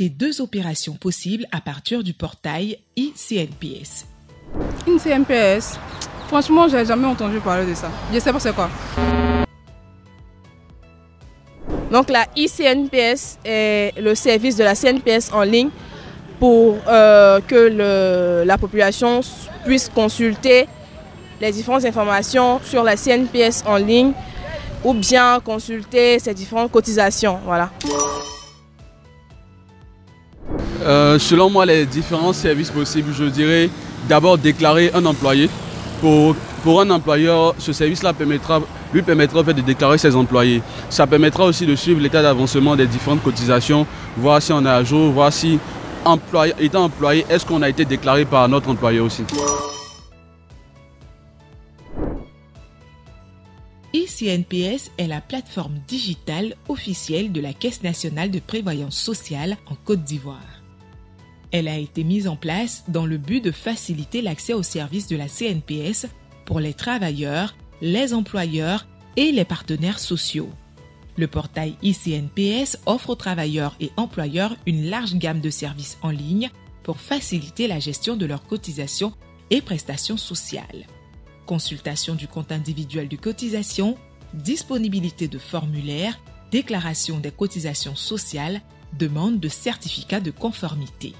Deux opérations possibles à partir du portail ICNPS. ICNPS Franchement, j'ai jamais entendu parler de ça. Je sais pas c'est quoi. Donc la ICNPS est le service de la CNPS en ligne pour euh, que la population puisse consulter les différentes informations sur la CNPS en ligne ou bien consulter ces différentes cotisations. Voilà. Euh, selon moi, les différents services possibles, je dirais d'abord déclarer un employé. Pour, pour un employeur, ce service-là lui permettra de déclarer ses employés. Ça permettra aussi de suivre l'état d'avancement des différentes cotisations, voir si on est à jour, voir si, étant employé, est-ce qu'on a été déclaré par notre employeur aussi. ICNPS est la plateforme digitale officielle de la Caisse nationale de prévoyance sociale en Côte d'Ivoire. Elle a été mise en place dans le but de faciliter l'accès aux services de la CNPS pour les travailleurs, les employeurs et les partenaires sociaux. Le portail ICNPS offre aux travailleurs et employeurs une large gamme de services en ligne pour faciliter la gestion de leurs cotisations et prestations sociales consultation du compte individuel de cotisation, disponibilité de formulaires, déclaration des cotisations sociales, demande de certificat de conformité.